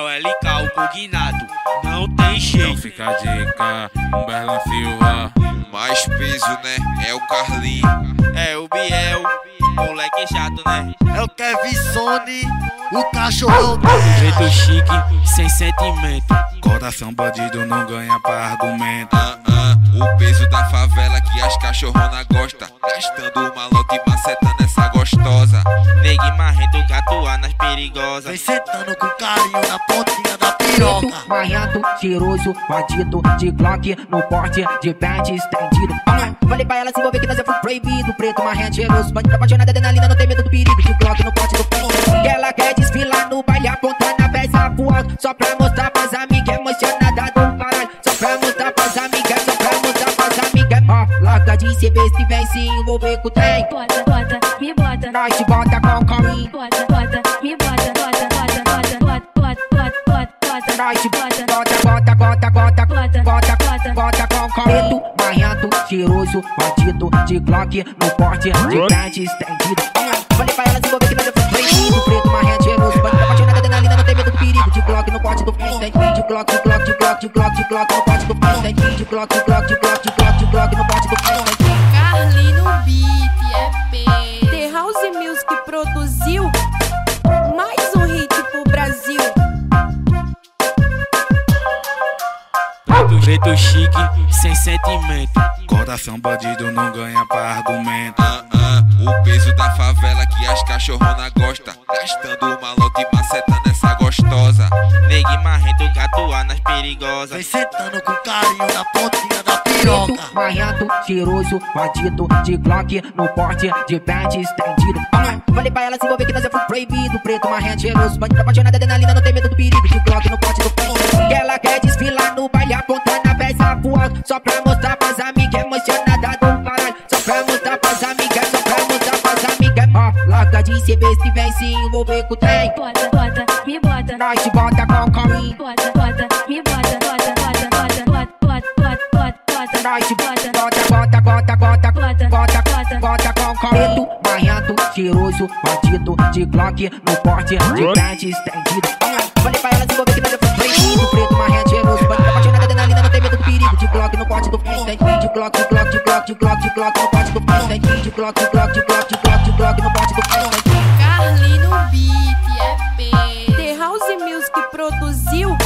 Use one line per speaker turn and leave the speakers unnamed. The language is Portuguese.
É o LK, o cognado, não tem
Então
jeito.
fica a dica, um Berlan Silva.
Mais peso, né? É o Carlinho.
É o Biel, moleque chato, né?
É o Kevin Sony, o cachorro
Jeito chique, sem sentimento.
Coração bandido não ganha pra argumento.
Ah, ah, o peso da favela que as cachorrona gosta. Gastando uma lote e macetando essa gostosa.
Negue marrento, catuar nas perigosas.
Vem sentando com carinho na pontinha da piroca.
Preto, marrento, cheiroso, bandido de Glock no porte de pente estendido. Ah, Falei pra ela se envolver que nós é full proibido. Preto, marrento, cheiroso, bandido apaixonado, adrenalina, não tem medo do perigo. De Glock no porte do pente. Que ela quer desfilar no baile, apontando a peça alto. Só pra mostrar pras amigas emocionada do caralho. Só pra mostrar pras amigas, só pra mostrar pras amigas. Ó, larga de ser besta e vem se envolver com o trem.
bota, bota,
Nós bota com carinho.
bota, bota, me bota, bota, bota, bota, bota, bota, bota, bota, bota,
Nós te
bota,
bota, bota, bota, bota,
Bota,
bota,
bota.
bota com careto, marrento, cheiroso, bandido de Glock no porte de pente estendido. Falei pra ela se envolver que nós é full proibido. Preto, marrento, cheiroso, bandido apaixonado, adrenalina, não tem medo do perigo. De Glock no porte do pente, de Glock, de Glock, de Glock, de Glock, de Glock no porte do pente, de Glock, de Glock, de Glock, de Glock, de Glock no porte do pente.
Carlinho
Do jeito chique, sem sentimento.
Coração bandido não ganha pra argumento.
Ah, ah, o peso da favela que as cachorrona gosta. Gastando uma lote e macetando essa gostosa.
Negue marrento, catuar nas perigosas.
Vem sentando com carinho na pontinha da piroca.
marrento, cheiroso, bandido de Glock no porte de pente estendido. Ah, Falei pra ela se envolver que nós é full proibido. Preto, marrento, cheiroso, bandido apaixonado, adrenalina, não tem medo do perigo. De Glock no porte do Só pra mostrar pras amigas emocionada do caralho. Só pra mostrar pras amigas, só pra mostrar pras amigas. Ó, larga de ser besta e vem se envolver com o trem.
bota, bota, me bota,
Nós te bota com carinho.
bota, bota, me bota, bota, bota, bota, bota, bota, bota, bota, bota,
Nós te
bota,
bota, bota, bota, bota,
Bota,
bota,
bota.
bota com careto, marrento, cheiroso, bandido de Glock no porte de pente estendido. Glock no corte do freestyle. De Glock, de Glock, de Glock, de Glock, de Glock no corte do freestyle. De Glock, de Glock, de Glock, de Glock, de Glock no corte do freestyle. Carlino Beat, é P. The House Music produziu